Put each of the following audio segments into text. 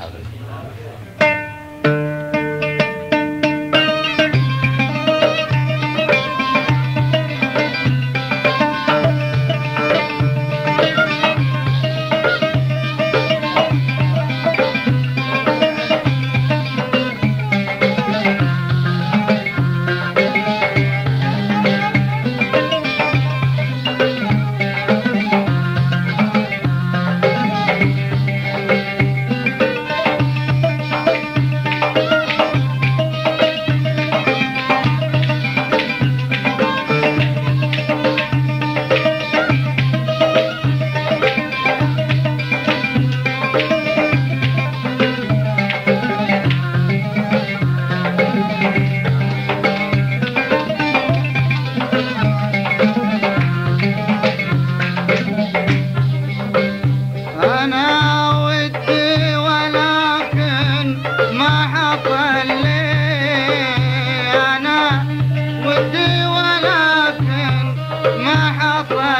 color. flag.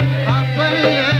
अपने